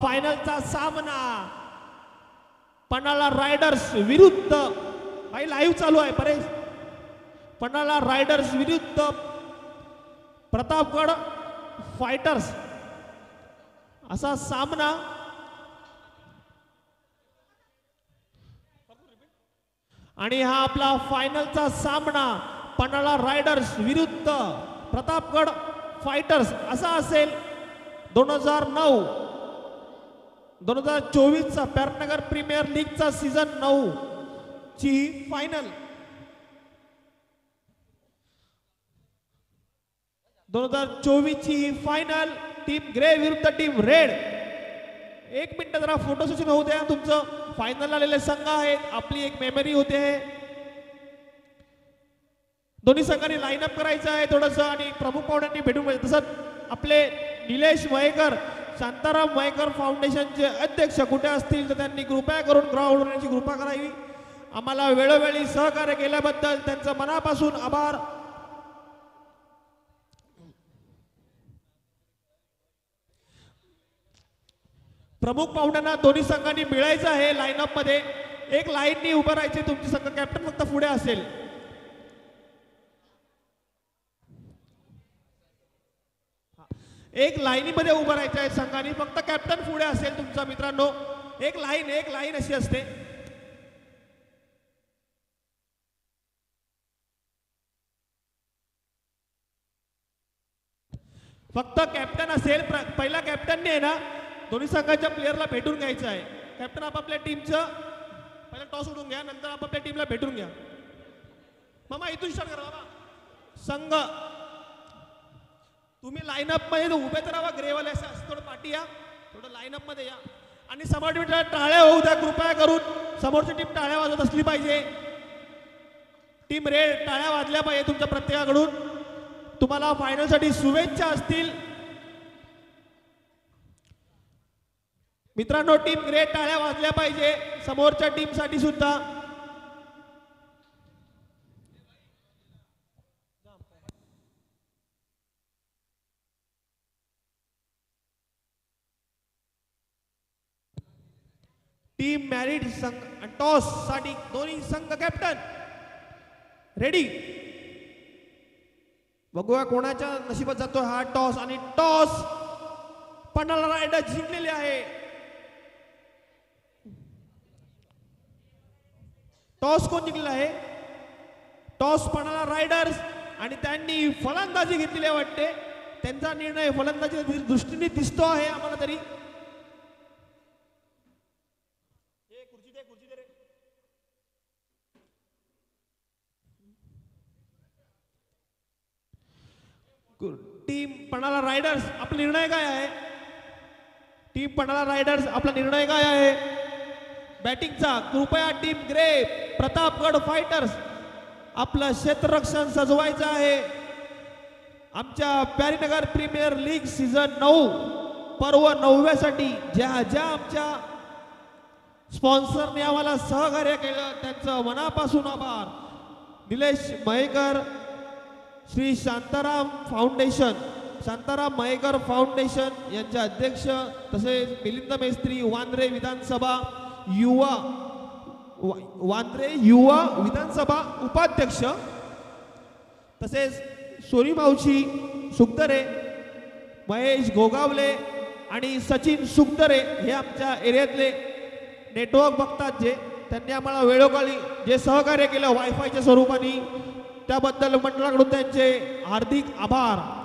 फायनलचा सामना. पन्हाळा रायडर्स विरुद्ध भाई लाईव्ह चालू आहे परेश. पन्हाळा रायडर्स विरुद्ध प्रतापगड फायटर्स असा सामना. आणि हा आपला फायनलचा सामना पन्हाळा रायडर्स विरुद्ध प्रतापगड फायटर्स असा असेल दोन हजार नऊ. दोन हजार चोवीसचा पॅरनगर प्रीमियर लीगचा सीझन नऊ ची फायनल दोन हजार चोवीस ची ही फायनल टीम ग्रे विरुद्ध टीम रेड एक मिनिट जरा फोटो सेशन होऊ द्या. तुमचं फायनल आलेले संघ आहेत. आपली एक मेमरी होते. दोन्ही संघांनी लाईन अप करायचं आहे थोडंसं आणि प्रमुख पाहुण्यांनी भेटून पाहिजे तसंच आपले निलेश मयेकर शांताराम वायकर फाउंडेशनचे अध्यक्ष कुठे असतील तर त्यांनी कृपया करून ग्राउंड होण्याची कृपा करावी. आम्हाला वेळोवेळी सहकार्य केल्याबद्दल त्यांचं मनापासून आभार. प्रमुख पाहुण्यांना दोन्ही संघांनी मिळायचं आहे लाईनअपमध्ये. एक लाईननी उभं राहायचे तुमची संघ कॅप्टन फक्त पुढे असेल. एक लाईनीमध्ये उभं राहायचं आहे संघाने. फक्त कॅप्टन पुढे असेल तुमचा मित्रांनो. एक लाईन एक लाईन अशी असते. फक्त कॅप्टन असेल प्र- पहिला कॅप्टनने आहे ना दोन्ही संघाच्या प्लेअरला भेटून घ्यायचं आहे. कॅप्टन आपापल्या टीमचं पहिला टॉस उडून घ्या नंतर आपापल्या टीमला भेटून घ्या. मामा इथून स्टार्ट करा बाबा संघ तुम्ही लाईनअपमध्ये उभे तर राहा ग्रेवाले असं असं थोडं पाठी या थोडं लाईनअपमध्ये या. आणि समोर टीम टाळ्या होऊ द्या कृपया करून. समोरची टीम टाळ्या वाजवत असली पाहिजे. टीम रेड टाळ्या वाजल्या पाहिजे तुमच्या प्रत्येकाकडून. तुम्हाला फायनलसाठी शुभेच्छा असतील. मित्रांनो टीम ग्रेट टाळ्या वाजल्या पाहिजे. समोरच्या टीमसाठी सुद्धा. टीम मॅरिड संघ टॉससाठी दोन्ही संघ कॅप्टन रेडी बघूया कोणाच्या नशिबात जातो हा टॉस आणि टॉस पन्हाळा रायडर जिंकलेले आहे. टॉस कोण जिंकलेला आहे? टॉस पन्हाळा रायडर्स आणि त्यांनी फलंदाजी घेतलेली आहे वाटते. त्यांचा निर्णय फलंदाजी दृष्टीने दिसतो आहे आम्हाला तरी ए, खुर्ची दे, खुर्ची दे रे. टीम पणाला रायडर्स आपला निर्णय काय आहे? टीम पणाला रायडर्स आपला निर्णय काय आहे? बॅटिंगचा कृपया टीम ग्रे प्रतापगड फायटर्स आपलं क्षेत्ररक्षण सजवायचं आहे. आमच्या प्यारीनगर प्रीमियर लीग सीझन नऊ पर्व नवव्यासाठी ज्या ज्या आमच्या स्पॉन्सरने आम्हाला सहकार्य केलं त्यांचं मनापासून आभार. निलेश मयेकर श्री शांताराम फाउंडेशन शांताराम मयेकर फाउंडेशन यांचे अध्यक्ष तसेच मिलिंद मेस्त्री वांद्रे विधानसभा युवा वांद्रे युवा विधानसभा उपाध्यक्ष तसेच सोरी मावशी सुगदरे महेश गोगावले आणि सचिन सुगदरे हे आमच्या एरियातले नेटवर्क बघतात जे. त्यांनी आम्हाला वेळोकाळी जे सहकार्य केलं वायफायच्या स्वरूपाने त्याबद्दल मंडळाकडून त्यांचे हार्दिक आभार.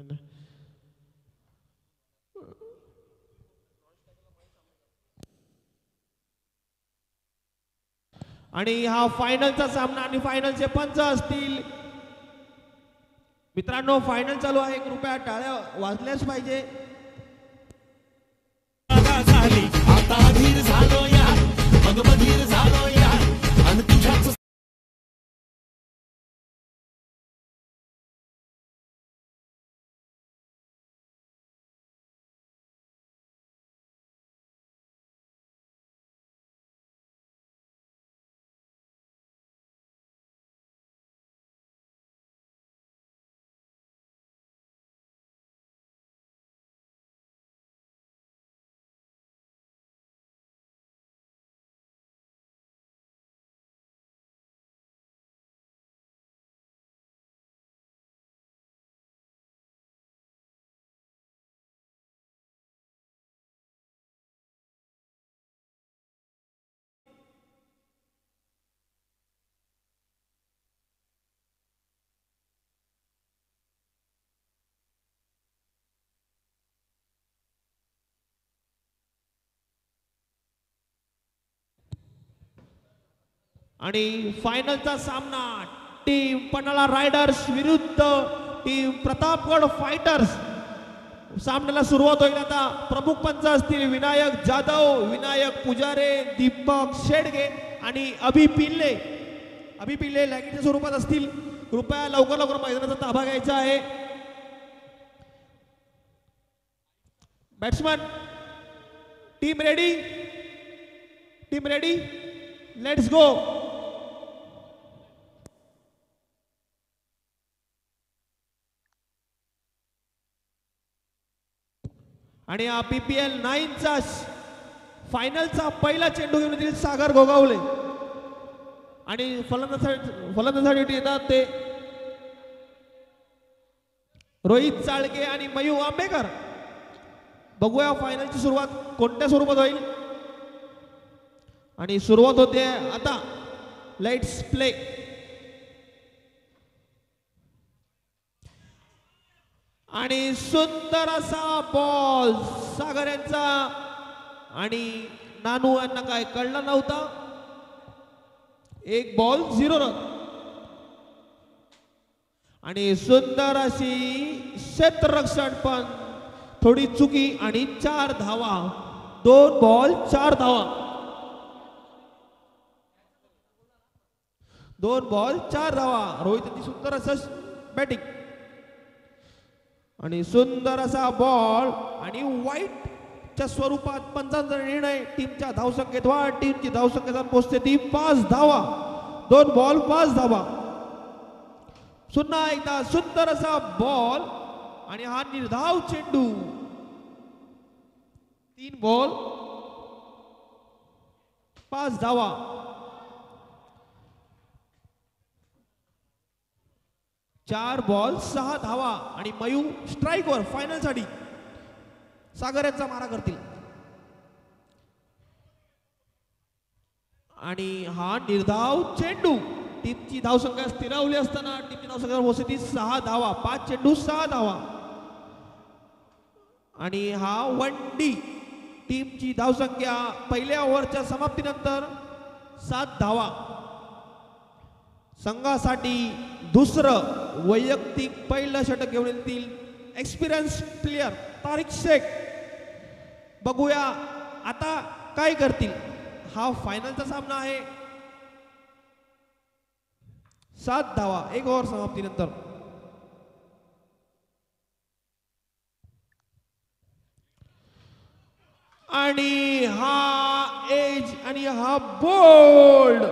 Amen. आणि हा फायनलचा सामना आणि फायनलचे पंच असतील. मित्रांनो फायनल चालू आहे. कृपया टाळ्या वाजल्याच पाहिजे. आता झालो. या मग झालो या आणि तुझ्याच आणि फायनलचा सामना टीम पन्हाळा रायडर्स विरुद्ध टीम प्रतापगड फायटर्स. सामन्याला सुरुवात होईल आता. प्रमुख पंच असतील विनायक जाधव विनायक पुजारे दीपक शेडगे आणि अभि पिल्ले. अभि पिल्ले लॅगिंगच्या स्वरूपात असतील. कृपया लवकर लवकर मैदानाचा ताबा घ्यायचा आहे. Batsman team ready team ready let's go आणि हा बी पी एल नाईनचा फायनलचा पहिला चेंडू घेऊन येतील सागर गोगावले. आणि फलंदाज फलंदासाठी येतात ते रोहित चाळके आणि मयू आंबेकर. बघूया फायनलची सुरुवात कोणत्या स्वरूपात होईल. आणि सुरुवात होते आता. लेट्स प्ले आणि सुंदर असा बॉल सागर यांचा आणि नानू यांना काय कळलं नव्हता? एक बॉल झिरो रन. आणि सुंदर अशी क्षेत्ररक्षण पण थोडी चुकी आणि चार धावा. दोन बॉल चार धावा. दोन बॉल चार धावा. रोहित सुंदर असं बॅटिंग आणि सुंदर असा बॉल आणि वाईटच्या स्वरूपात पंचांचा निर्णय टीमच्या धावसंख्येत वाढ टीमची धावसंख्येत पोहोचते ती पाच धावा. दोन बॉल पाच धावा. पुन्हा एकदा सुंदर असा बॉल आणि हा निर्धाव चेंडू. तीन बॉल. पाच धावा. चार बॉल सहा धावा आणि मयू स्ट्राईकवर फायनलसाठी सागर यांचा मारा करतील. आणि हा निर्धाव चेंडू टीमची धावसंख्या स्थिरावली असताना टीमची धावसंख्या होती सहा धावा पाच चेंडू सहा धावा. आणि हा वन डी टीमची धावसंख्या पहिल्या ओव्हरच्या समाप्तीनंतर सात धावा. संघासाठी दुसरं वैयक्तिक पहिलं षटक घेऊन येतील एक्सपिरियन्स प्लेयर तारिक शेख बघूया आता काय करतील. हा फायनलचा सामना आहे. सात धावा एक ओव्हर समाप्तीनंतर. आणि हा एज आणि हा बोल्ड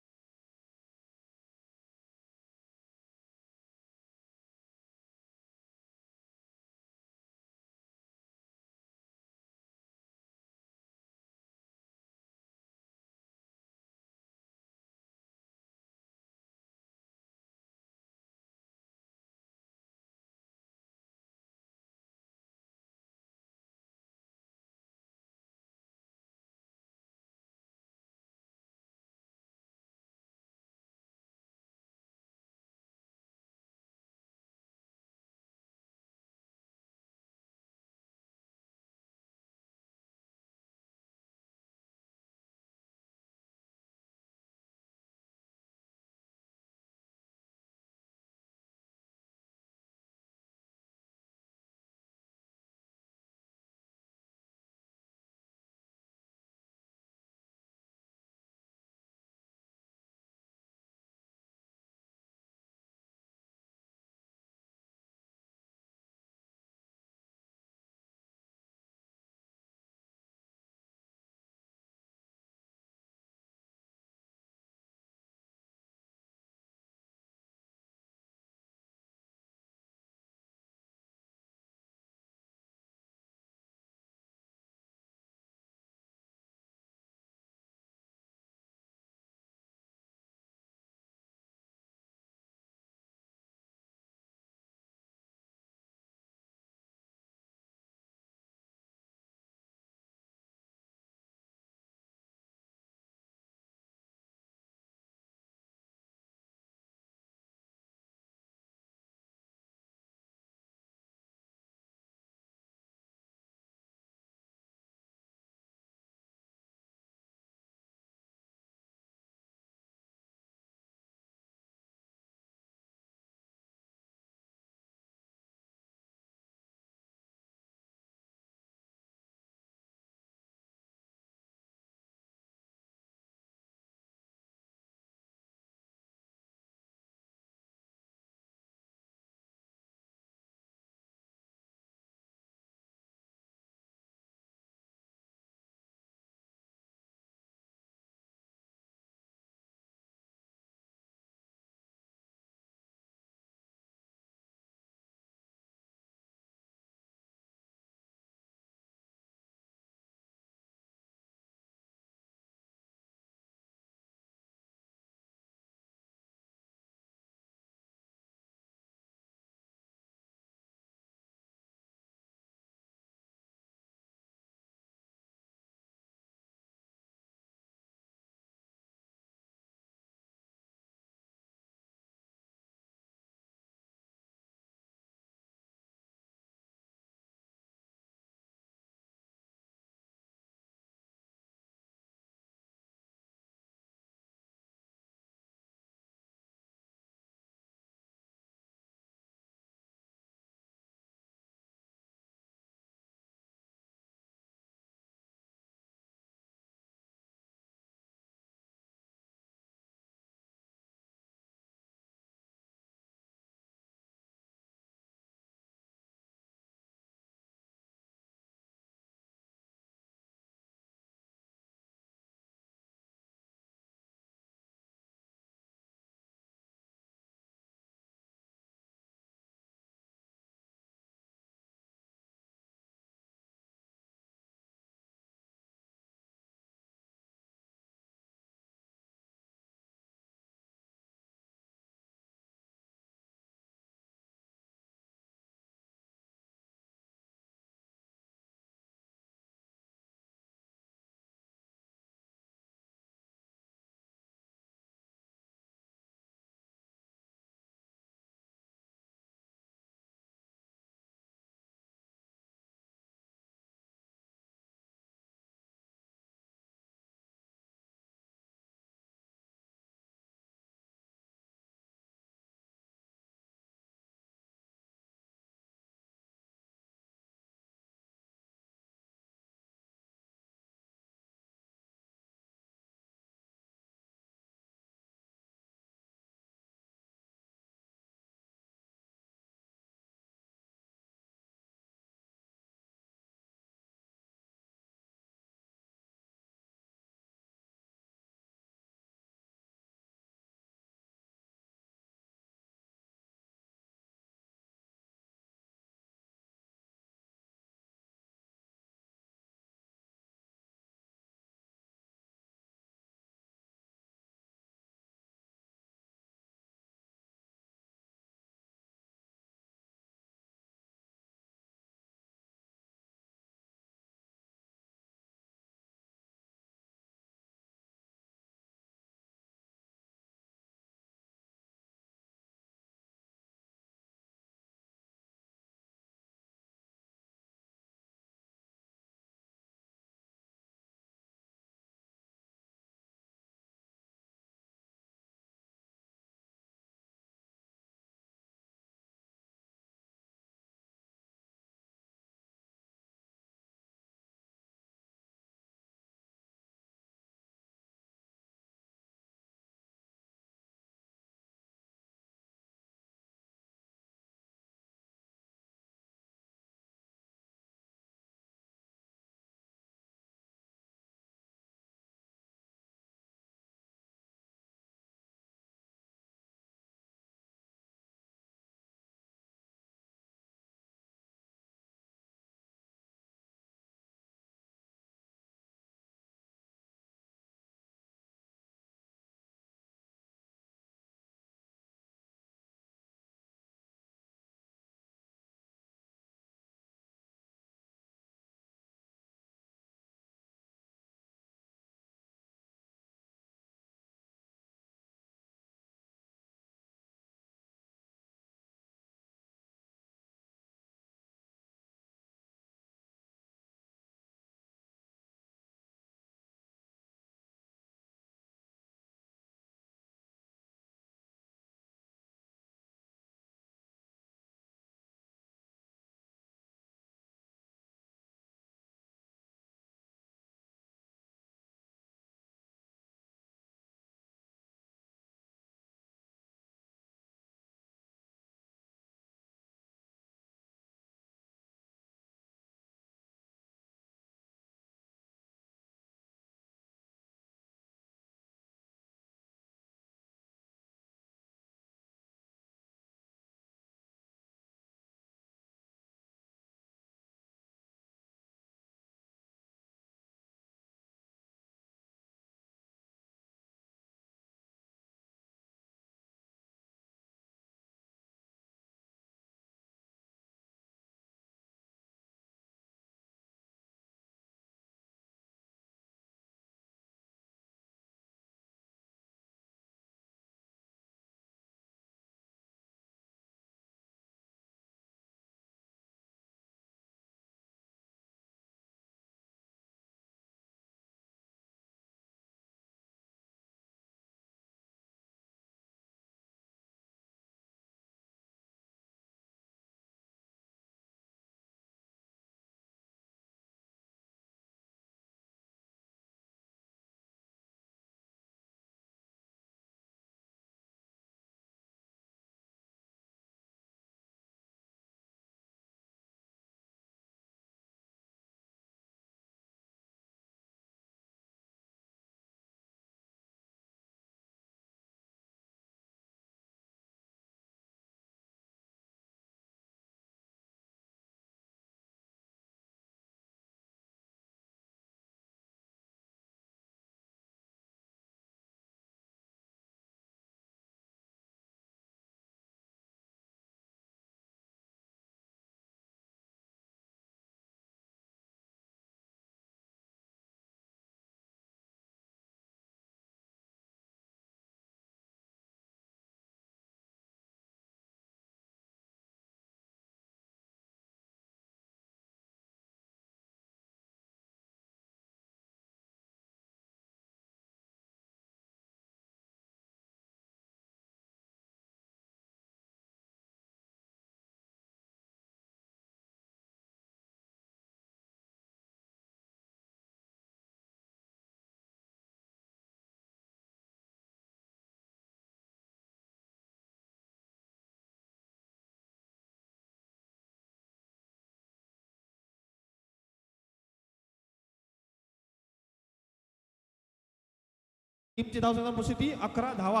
टीमची धावसंख्या मुस्ती अकरा धावा.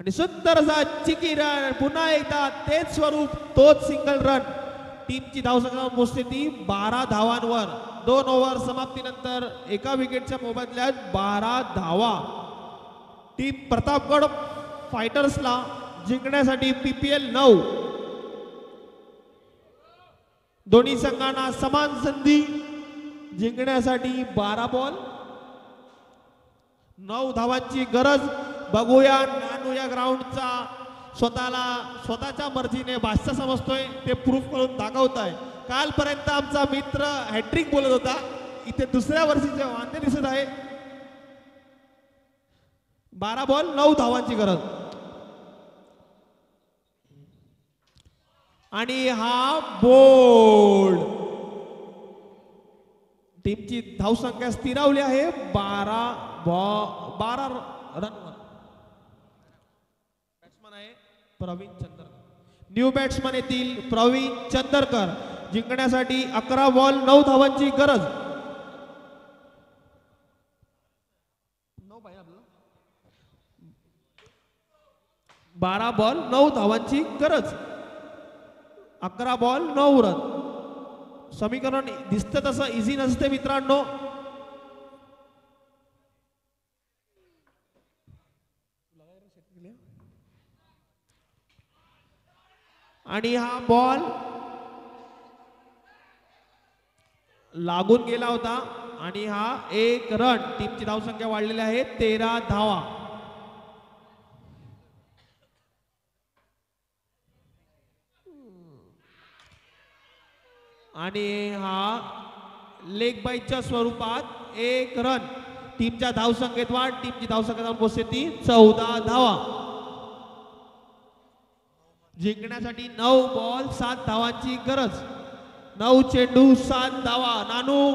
आणि सुंदर असा चिकी रन पुन्हा एकदा तेच स्वरूप तोच सिंगल रन टीमची धावसंख्या मुस्ती बारा धावांवर. दोन ओव्हर समाप्तीनंतर एका विकेटच्या मोबदल्यात बारा धावा. टीम प्रतापगड फायटर्सला जिंकण्यासाठी पीपीएल नऊ. दोन्ही संघांना समान संधी जिंकण्यासाठी बारा बॉल नऊ धावांची गरज. बघूया नानू या ग्राउंडचा स्वतःला स्वतःच्या मर्जीने भाष्य समजतोय ते प्रूफ करून दाखवत आहे कालपर्यंत आमचा मित्र हॅट्रिक बोलत होता. इथे दुसऱ्या वर्षीचे वांदे दिसत आहे. बारा बॉल नऊ धावांची गरज. आणि हा बोल्ड टीमची धावसंख्या स्थिरावली आहे. बारा बॉ बारा रनवर. बॅट्समन आहे प्रवीण चंदरकर. न्यू बॅट्समन येतील प्रवीण चंदरकर. जिंकण्यासाठी अकरा बॉल नऊ धावांची गरज. बारा बॉल नऊ धावांची गरज. अकरा बॉल नऊ रन. समीकरण दिसतं तसं इझी नसते मित्रांनो. आणि हा बॉल लागून गेला होता. आणि हा एक रन टीमची धावसंख्या वाढलेली आहे. तेरा धावा. आणि हा लेग बाईच्या स्वरूपात एक रन टीमच्या धावसंख्येत वाढ टीमची धावसंख्या जाऊन पोहोचते ती चौदा धावा. जिंकण्यासाठी नऊ बॉल सात धावांची गरज. नऊ चेंडू सात धावा. नानू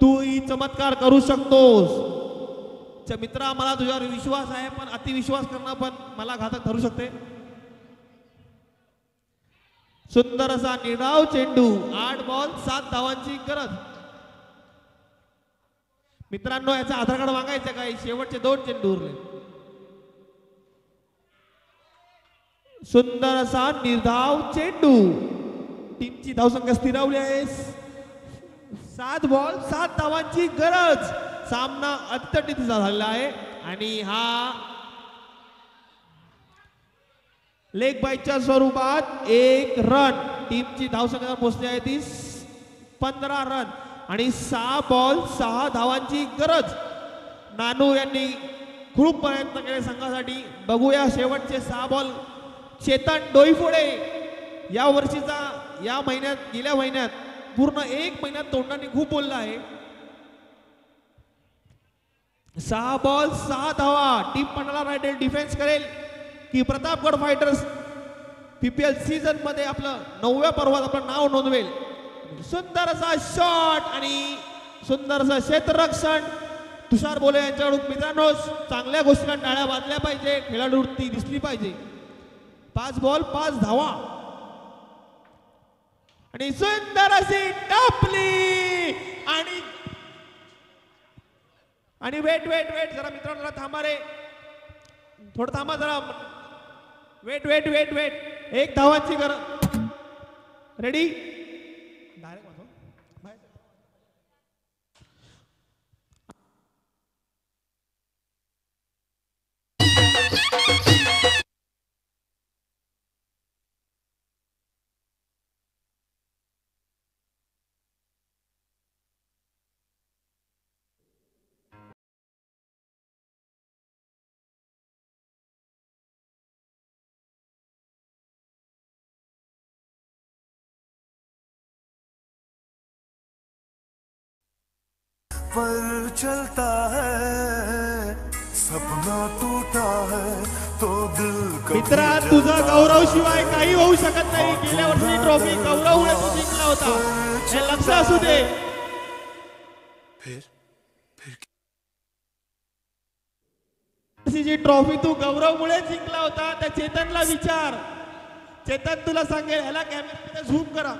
तू ही चमत्कार करू शकतोस. च- मित्रा मला तुझ्यावर विश्वास आहे पण अतिविश्वास करणं पण मला घातक ठरू शकते. सुंदर असा निडाव चेंडू आठ बॉल सात धावांची गरज. मित्रांनो याचा आधार कार्ड मागायचं काय? शेवटचे दोन चेंडू उरले. सुंदर असा निर्धाव चेंडू. टीमची धावसंख्या स्थिरावली आहे. सात बॉल सात धावांची गरज. सामना अत्यटितीचा झालेला आहे. आणि हा लेग बाईकच्या स्वरूपात एक रन टीमची धावसंख्या पोहोचली आहे ती पंधरा रन आणि सहा बॉल सहा धावांची गरज. नानू यांनी खूप प्रयत्न केले संघासाठी. बघूया शेवटचे सहा बॉल चेतन डोईफोडे या वर्षीचा या महिन्यात गेल्या महिन्यात पूर्ण एक महिन्यात तोंडाने खूप बोलला आहे. सहा बॉल सहा धावा. टीम पन्नाला रायडर डिफेन्स करेल. की प्रतापगड फायटर्स पीपीएल सीझनमध्ये आपलं नवव्या पर्वात आपलं नाव नोंदवेल. सुंदर असा शॉट आणि सुंदर असं क्षेत्ररक्षण. तुषार बोले यांच्याकडून मित्रांनो चांगल्या गोष्टीला टाळ्या बांधल्या पाहिजे खेळाडूवृत्ती दिसली पाहिजे. पाच बॉल पाच धावा. आणि सुंदर अशी टपली. आणि आणि वेट वेट वेट जरा मित्रांनो जरा थांबा रे. थोडं थांबा जरा. वेट वेट वेट वेट एक धावाची गरज. रेडी पर चलता है सपना टूटा है तो दिल मित्रा तुझं गौरव शिवाय काही होऊ शकत नाही. गेल्या वर्षी ट्रॉफी गौरव तू जिंकला होता. हे लक्ष असू दे. फिर फिर वर्षीची ट्रॉफी तू गौरवमुळे जिंकला होता त्या चेतनला विचार. चेतन तुला सांगेल ह्याला कॅमेऱ्यामध्ये झूम करा.